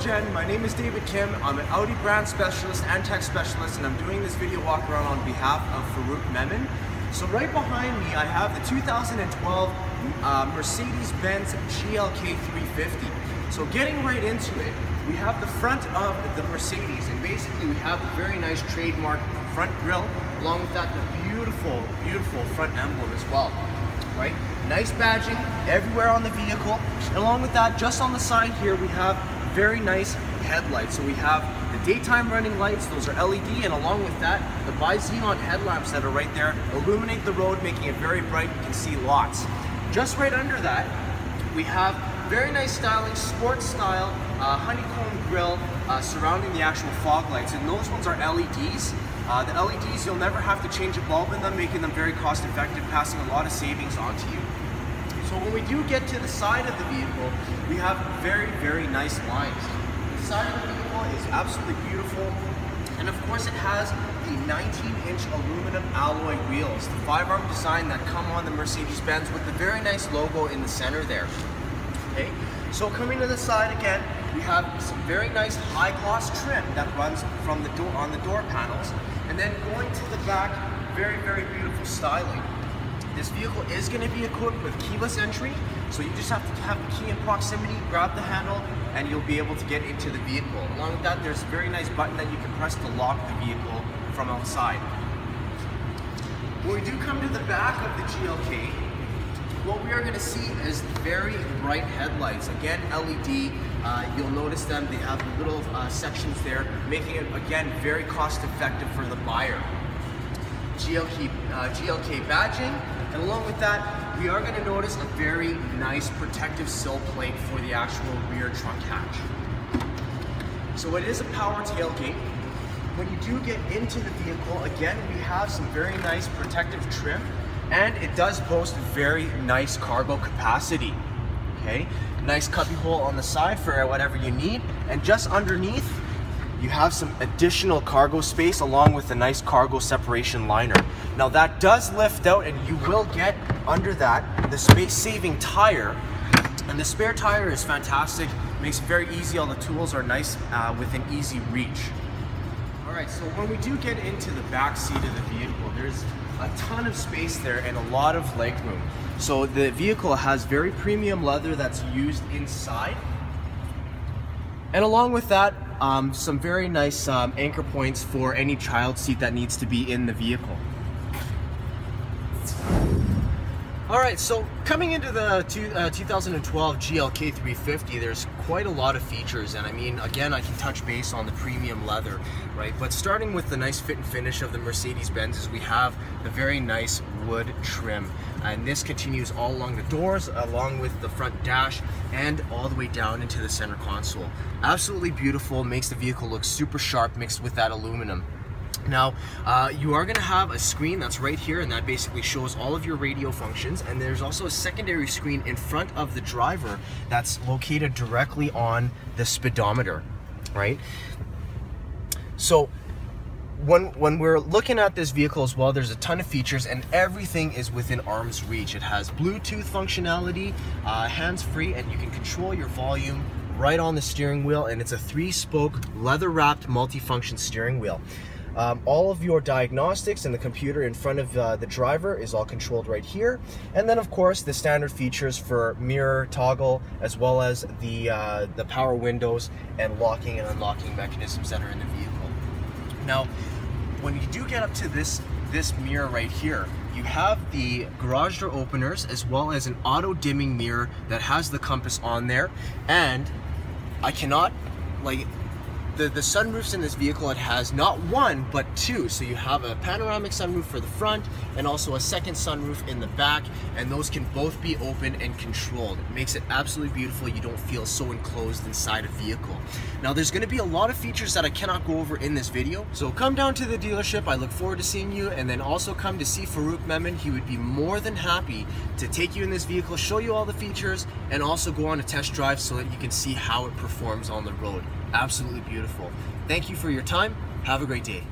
My name is David Kim. I'm an Audi brand specialist and tech specialist and I'm doing this video walk around on behalf of Farouk Memon. So right behind me I have the 2012 uh, Mercedes-Benz GLK 350. So getting right into it, we have the front of the Mercedes and basically we have a very nice trademark front grille along with that the beautiful, beautiful front emblem as well right? Nice badging everywhere on the vehicle. And along with that, just on the side here, we have very nice headlights. So we have the daytime running lights, those are LED, and along with that, the bi-xenon headlamps that are right there illuminate the road, making it very bright. You can see lots. Just right under that, we have very nice styling, sports style, uh, honeycomb grille uh, surrounding the actual fog lights. And those ones are LEDs. Uh, the LEDs, you'll never have to change a bulb in them, making them very cost effective, passing a lot of savings on to you. So when we do get to the side of the vehicle, we have very, very nice lines. The side of the vehicle is absolutely beautiful. And of course it has the 19-inch aluminum alloy wheels, the five-arm design that come on the Mercedes-Benz with the very nice logo in the center there. Okay, so coming to the side again, we have some very nice high gloss trim that runs from the door on the door panels. And then going to the back, very, very beautiful styling. This vehicle is going to be equipped with keyless entry, so you just have to have the key in proximity, grab the handle, and you'll be able to get into the vehicle. Along with that, there's a very nice button that you can press to lock the vehicle from outside. When we do come to the back of the GLK, what we are going to see is very bright headlights. Again, LED. Uh, you'll notice them. They have little uh, sections there, making it again very cost effective for the buyer. GLK, uh, GLK badging, and along with that, we are going to notice a very nice protective sill plate for the actual rear trunk hatch. So it is a power tailgate. When you do get into the vehicle, again, we have some very nice protective trim, and it does boast very nice cargo capacity. Okay, nice cubby hole on the side for whatever you need, and just underneath, you have some additional cargo space along with a nice cargo separation liner. Now that does lift out and you will get under that the space saving tire and the spare tire is fantastic, makes it very easy, all the tools are nice uh, within easy reach. All right, so when we do get into the back seat of the vehicle, there's a ton of space there and a lot of leg room. So the vehicle has very premium leather that's used inside. And along with that, um, some very nice um, anchor points for any child seat that needs to be in the vehicle. All right, so coming into the two, uh, 2012 GLK 350, there's quite a lot of features, and I mean, again, I can touch base on the premium leather, right? But starting with the nice fit and finish of the Mercedes-Benz is we have the very nice wood trim, and this continues all along the doors, along with the front dash, and all the way down into the center console. Absolutely beautiful, makes the vehicle look super sharp mixed with that aluminum. Now, uh, you are going to have a screen that's right here, and that basically shows all of your radio functions. And there's also a secondary screen in front of the driver that's located directly on the speedometer, right? So, when, when we're looking at this vehicle as well, there's a ton of features and everything is within arm's reach. It has Bluetooth functionality, uh, hands-free, and you can control your volume right on the steering wheel, and it's a three-spoke, leather-wrapped, multi-function steering wheel. Um, all of your diagnostics and the computer in front of uh, the driver is all controlled right here. And then of course the standard features for mirror toggle as well as the, uh, the power windows and locking and unlocking mechanisms that are in the vehicle. Now, when you do get up to this, this mirror right here, you have the garage door openers as well as an auto dimming mirror that has the compass on there. And I cannot, like, the, the sunroofs in this vehicle, it has not one, but two. So you have a panoramic sunroof for the front and also a second sunroof in the back. And those can both be open and controlled. It makes it absolutely beautiful. You don't feel so enclosed inside a vehicle. Now there's gonna be a lot of features that I cannot go over in this video. So come down to the dealership. I look forward to seeing you and then also come to see Farouk Memon. He would be more than happy to take you in this vehicle, show you all the features, and also go on a test drive so that you can see how it performs on the road absolutely beautiful. Thank you for your time. Have a great day.